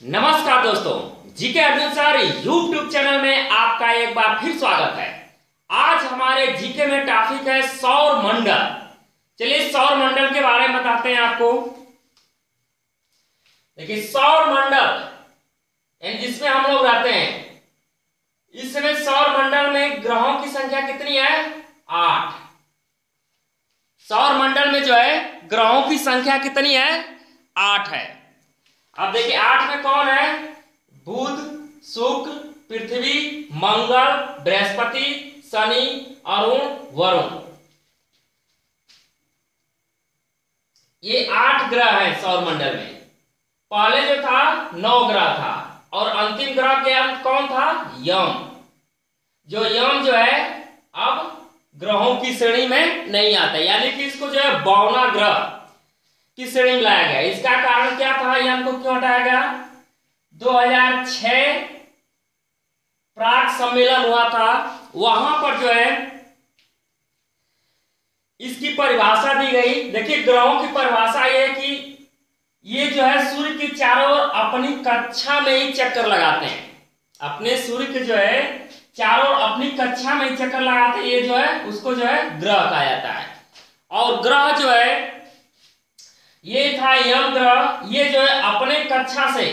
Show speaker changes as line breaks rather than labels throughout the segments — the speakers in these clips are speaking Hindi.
नमस्कार दोस्तों, GK Arjun sir YouTube channel में आपका एक बार फिर स्वागत है। आज हमारे जीके में टॉपिक है सौर मंडल। चलिए सौर मंडल के बारे में बताते हैं आपको। देखिए, सौर मंडल जिसमें हम लोग रहते हैं, इसमें सौर मंडल में ग्रहों की संख्या कितनी है? आठ। सौर मंडल में जो है, ग्रहों की संख्या कितनी है? आठ है। अब देखिए, आठ में कौन है? बुध, शुक्र, पृथ्वी, मंगल, बृहस्पति, शनि, अरुण, वरुण। ये आठ ग्रह हैं सौर मंडल में। पहले जो था, नौ ग्रह था, और अंतिम ग्रह के अंत कौन था? यम। जो यम जो है, अब ग्रहों की श्रेणी में नहीं आता। यानी कि इसको जो है, बौना ग्रह। की श्रेणी में लाया गया? इसका कारण क्या था? यम को क्यों हटाया गया? 2006 प्राग सम्मेलन हुआ था। वहाँ पर जो है, इसकी परिभाषा दी गई। देखिए, ग्रहों की परिभाषा ये कि ये जो है, सूर्य के चारों ओर अपनी कक्षा में ही चक्कर लगाते हैं। अपने सूर्य के जो है, चारों ओर अपनी कक्षा में ही चक्कर लगाते हैं। ये जो है, उसको जो है, ग्रह कहा जाता है। और ग्रह जो है ये था ग्रह ये जो है अपने कक्षा से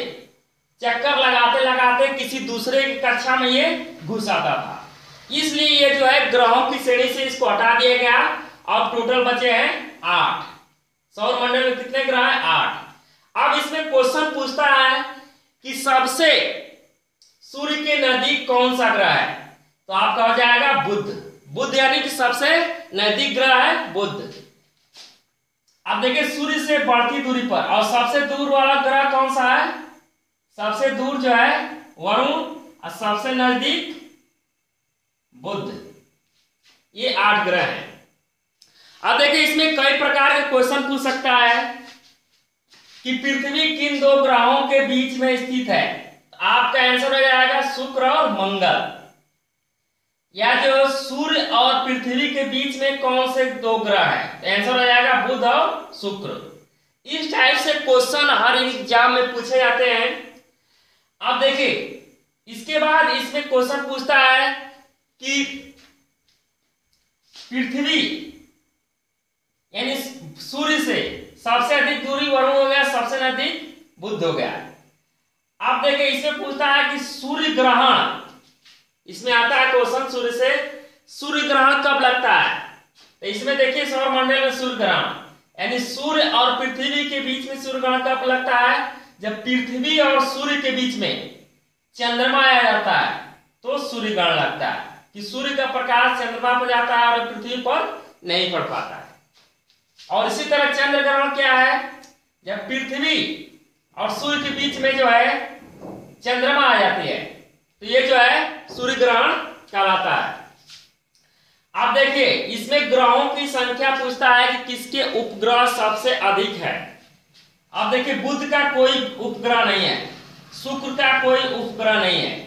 चक्कर लगाते लगाते किसी दूसरे की कक्षा में ये घुस आता था। इसलिए ये जो है ग्रहों की श्रेणी से इसको हटा दिया गया। अब टोटल बचे हैं आठ। सौर मंडल में कितने ग्रह हैं? आठ। अब इसमें क्वेश्चन पूछता है कि सबसे सूर्य के नज़दीक कौन सा ग्रह है? तो आपका हो जाएगा बुद्ध बुद्ध यानी कि सबसे नज़दीक ग्रह है बुद्ध अब देखिए, सूर्य से बढ़ती दूरी पर। और सबसे दूर वाला ग्रह कौन सा है? सबसे दूर जो है, वरुण और सबसे नज़दीक बुद्ध ये आठ ग्रह हैं। अब देखिए, इसमें कई प्रकार के क्वेश्चन पूछ सकता है कि पृथ्वी किन दो ग्रहों के बीच में स्थित है? आपका आंसर हो जाएगा शुक्र और मंगल। या जो सूर्य और पृथ्वी के बीच में कौन से दो ग्रह है? आंसर हो जाएगा बुध और शुक्र। इस टाइप से क्वेश्चन हर एग्ज़ाम में पूछे जाते हैं। अब देखिए, इसके बाद इसमें क्वेश्चन पूछता है कि पृथ्वी, यानी सूर्य से सबसे अधिक दूरी वरुण हो गया, सबसे नज़दीक बुद्ध हो गया। अब देखिए, इसमें पूछता है कि सूर्य ग्रहण इसमें आता है क्वेश्चन सूर्य से सूर्य ग्रहण कब लगता है? तो इसमें देखिए सौर मंडल में सूर्य ग्रहण यानी सूर्य और पृथ्वी के बीच में सूर्य ग्रहण कब लगता है? जब पृथ्वी और सूर्य के बीच में चंद्रमा आ जाता है तो सूर्य ग्रहण लगता है। कि सूर्य का प्रकाश चंद्रमा पर जाता है और पृथ्वी पर नहीं पड़ पाता है। और इसी तरह चंद्र ग्रहण क्या है? जब पृथ्वी और सूर्य के बीच में जो है, चंद्रमा आ जाती है। तो ये जो है सूर्य ग्रहण कहलाता है। अब देखिए, इसमें ग्रहों की संख्या पूछता है कि किसके उपग्रह सबसे अधिक है। अब देखिए, बुध का कोई उपग्रह नहीं है, शुक्र का कोई उपग्रह नहीं है।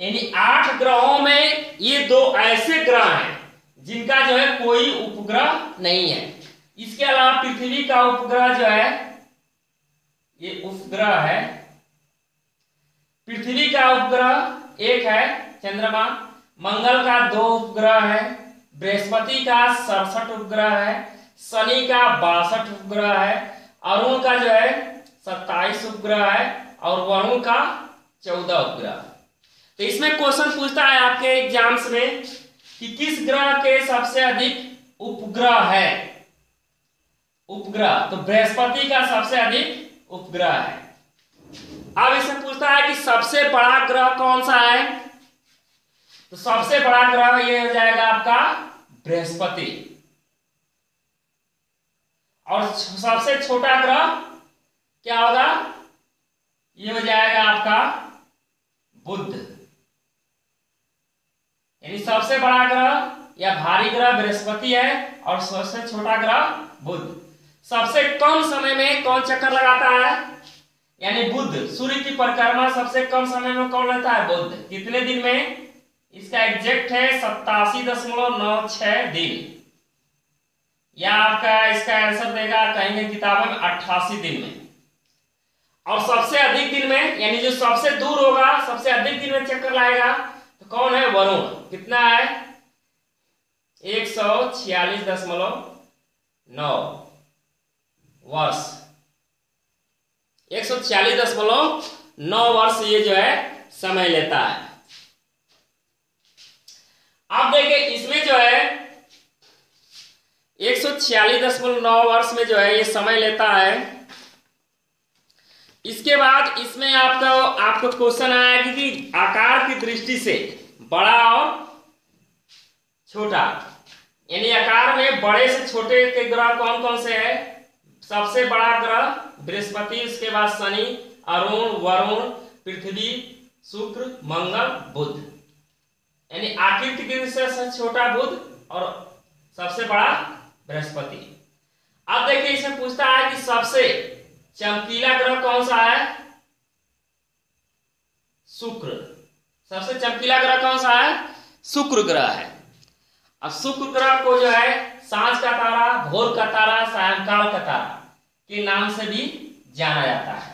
यानी आठ ग्रहों में ये दो ऐसे ग्रह हैं, जिनका जो है कोई उपग्रह नहीं है। इसके अलावा पृथ्वी का उपग्रह जो है, ये उपग्रह है, पृथ्वी का उपग्रह एक है चंद्रमा, मंगल का दो उपग्रह है, बृहस्पति का सड़सठ उपग्रह है, शनि का बासठ उपग्रह है, अरुण का जो है सत्ताईस उपग्रह है और वरुण का चौदह उपग्रह। तो इसमें क्वेश्चन पूछता है आपके एग्ज़ाम्स में कि किस ग्रह के सबसे अधिक उपग्रह है? उपग्रह तो बृहस्पति का सबसे अधिक उपग्रह है। अब इसे पूछता है कि सबसे बड़ा ग्रह कौन सा है? तो सबसे बड़ा ग्रह ये हो जाएगा आपका बृहस्पति। और सबसे छोटा ग्रह क्या होगा? ये हो जाएगा आपका बुद्ध यानी सबसे बड़ा ग्रह या भारी ग्रह बृहस्पति है और सबसे छोटा ग्रह बुद्ध सबसे कम समय में कौन चक्कर लगाता है? यानी बुद्ध, सूर्य की परिक्रमा सबसे कम समय में कौन लेता है? बुद्ध। कितने दिन में? इसका एग्जैक्ट है सत्तासी दशमलव नौ छ दिन। या आपका इसका आंसर देगा कहेंगे किताबों में अट्ठासी दिन में। और सबसे अधिक दिन में, यानी जो सबसे दूर होगा, सबसे अधिक दिन में चक्कर लाएगा तो कौन है? वरुण। कितना है एक सौ छियालीस दशमलव नौ वर्ष। एक सौ छियालीस दशमलव नौ वर्ष ये जो है समय लेता है। आप देखिए, इसमें जो है एक सौ छियालीस दशमलव नौ वर्ष में जो है ये समय लेता है। इसके बाद इसमें आपका, आपको क्वेश्चन आया कि कि आकार की दृष्टि से बड़ा और छोटा। यानी आकार में बड़े से छोटे के ग्रह कौन कौन से है? सबसे बड़ा ग्रह बृहस्पति उसके बाद शनि, अरुण, वरुण, पृथ्वी, शुक्र, मंगल, बुध। यानी आकृति दृष्टि से छोटा बुध और सबसे बड़ा बृहस्पति। अब देखिए इसमें पूछता है कि सबसे चमकीला ग्रह कौन सा है? शुक्र। सबसे चमकीला ग्रह कौन सा है? शुक्र ग्रह है। अब शुक्र ग्रह को जो है साँझ का तारा, भोर का तारा, सायंकाल का तारा के नाम से भी जाना जाता है।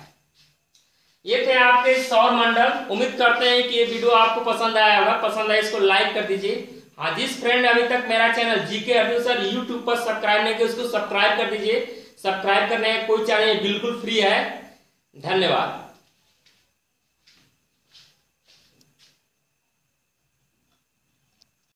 ये थे आपके सौर मंडल। उम्मीद करते हैं कि ये वीडियो आपको पसंद आया होगा। पसंद आया इसको लाइक कर दीजिए। हाँ जिस फ्रेंड अभी तक मेरा channel GK Arjun sir YouTube पर सब्सक्राइब नहीं किया, उसको सब्सक्राइब कर दीजिए। सब्सक्राइब करने का कोई चैनल बिल्कुल फ्री है। धन्यवाद।